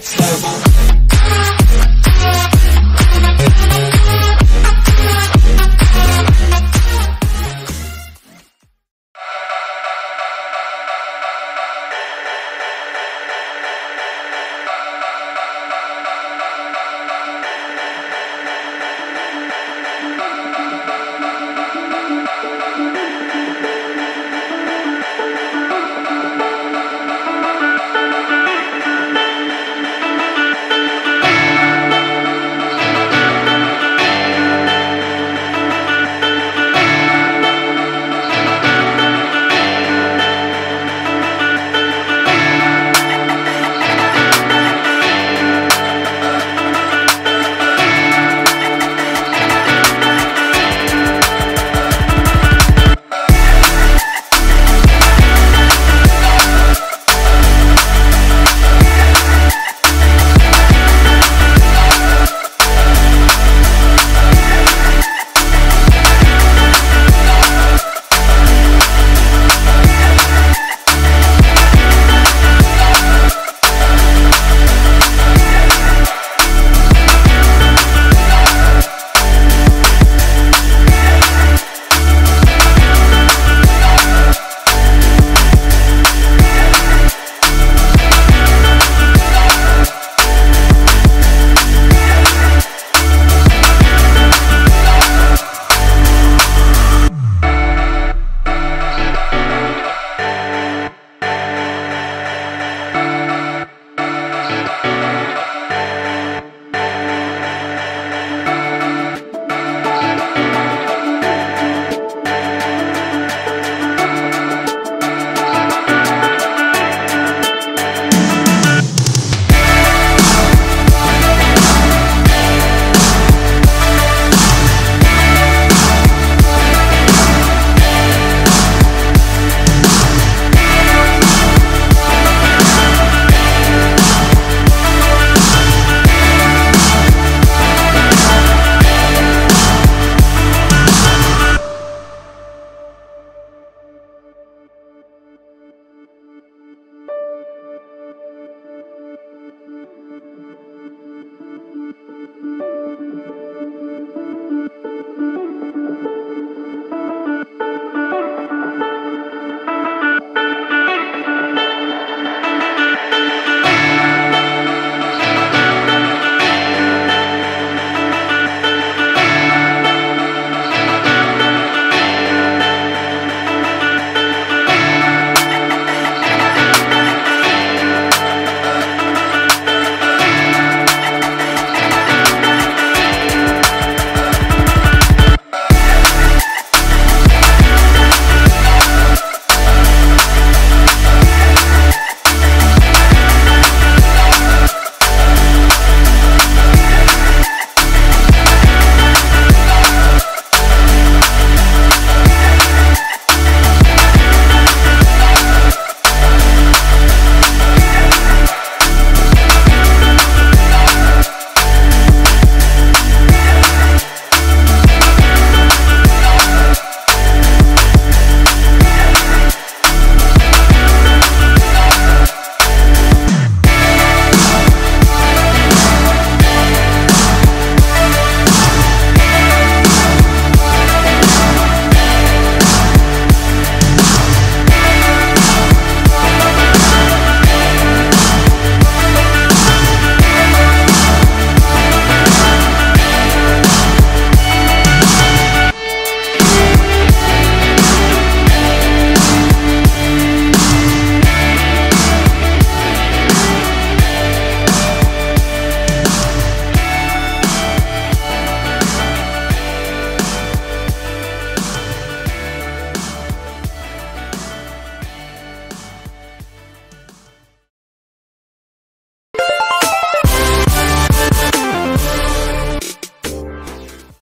It's level.